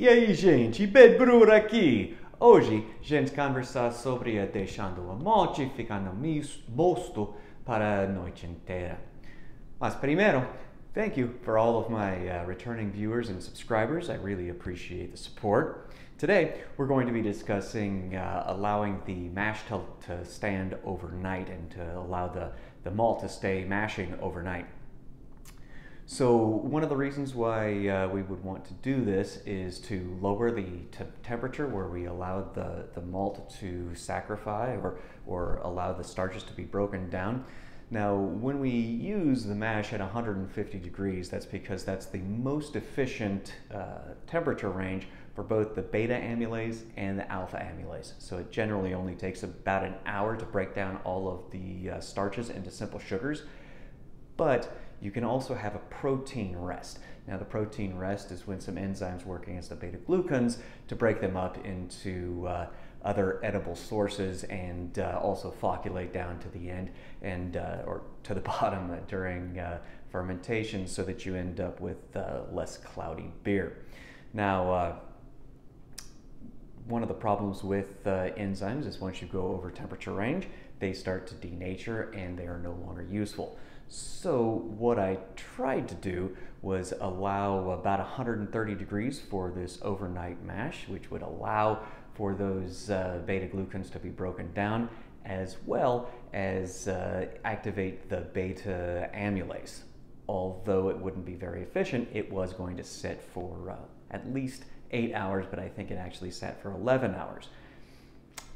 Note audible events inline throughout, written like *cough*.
E aí, gente, Bedbrur aqui. Hoje, gente conversar sobre deixando a morte ficando mosto para a noite inteira. Mas primeiro, thank you for all of my uh, returning viewers and subscribers. I really appreciate the support. Today, we're going to be discussing uh, allowing the mash to, to stand overnight and to allow the, the malt to stay mashing overnight. So one of the reasons why uh, we would want to do this is to lower the temperature where we allow the, the malt to saccharify or, or allow the starches to be broken down. Now, when we use the mash at 150 degrees, that's because that's the most efficient uh, temperature range for both the beta amylase and the alpha amylase. So it generally only takes about an hour to break down all of the uh, starches into simple sugars. But you can also have a protein rest. Now, the protein rest is when some enzymes work against the beta glucans to break them up into uh, other edible sources and uh, also flocculate down to the end and uh, or to the *laughs* bottom during uh, fermentation so that you end up with uh, less cloudy beer. Now, uh, one of the problems with enzymes is once you go over temperature range, they start to denature and they are no longer useful. So what I tried to do was allow about 130 degrees for this overnight mash, which would allow for those uh, beta glucans to be broken down, as well as uh, activate the beta amylase. Although it wouldn't be very efficient, it was going to sit for uh, at least eight hours, but I think it actually sat for 11 hours.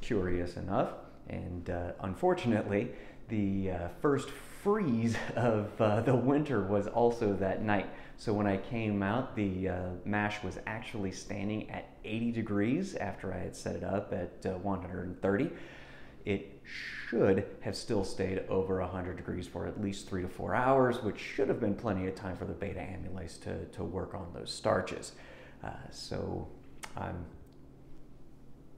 Curious enough, and uh, unfortunately, the uh, first freeze *laughs* of uh, the winter was also that night. So when I came out, the uh, mash was actually standing at 80 degrees after I had set it up at uh, 130. It should have still stayed over 100 degrees for at least three to four hours, which should have been plenty of time for the beta amylase to, to work on those starches. Uh, so I'm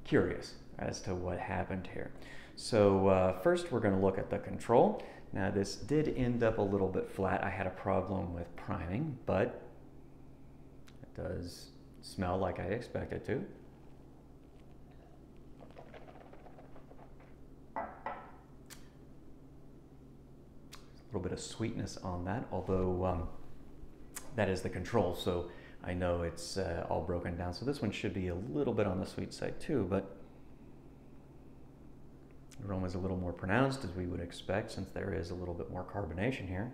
curious as to what happened here. So uh, first we're going to look at the control. Now this did end up a little bit flat. I had a problem with priming, but it does smell like I expected to. A little bit of sweetness on that, although um, that is the control, so I know it's uh, all broken down. So this one should be a little bit on the sweet side too, but the aroma is a little more pronounced as we would expect since there is a little bit more carbonation here.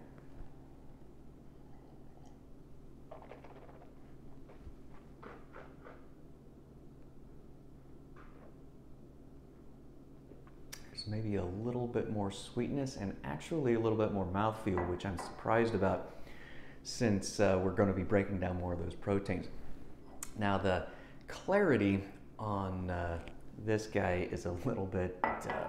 There's maybe a little bit more sweetness and actually a little bit more mouthfeel, which I'm surprised about since uh, we're going to be breaking down more of those proteins. Now the clarity on uh, this guy is a little bit uh,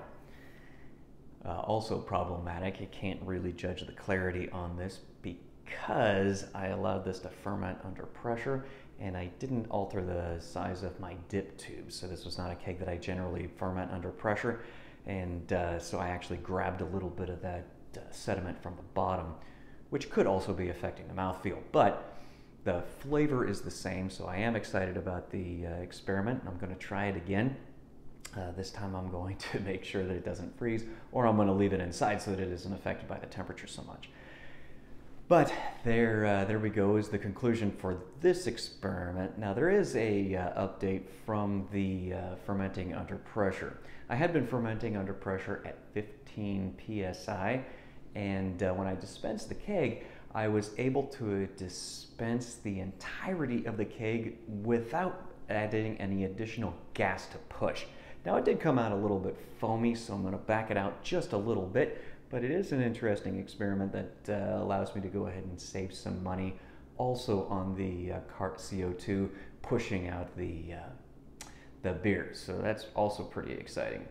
uh, also problematic. You can't really judge the clarity on this because I allowed this to ferment under pressure and I didn't alter the size of my dip tube. So this was not a keg that I generally ferment under pressure. And uh, so I actually grabbed a little bit of that uh, sediment from the bottom, which could also be affecting the mouthfeel. But the flavor is the same, so I am excited about the uh, experiment. I'm going to try it again. Uh, this time I'm going to *laughs* make sure that it doesn't freeze or I'm going to leave it inside so that it isn't affected by the temperature so much. But there, uh, there we go is the conclusion for this experiment. Now there is a uh, update from the uh, fermenting under pressure. I had been fermenting under pressure at 15 psi and uh, when I dispensed the keg, I was able to dispense the entirety of the keg without adding any additional gas to push. Now it did come out a little bit foamy, so I'm going to back it out just a little bit, but it is an interesting experiment that uh, allows me to go ahead and save some money also on the uh, cart CO2 pushing out the, uh, the beer. So that's also pretty exciting.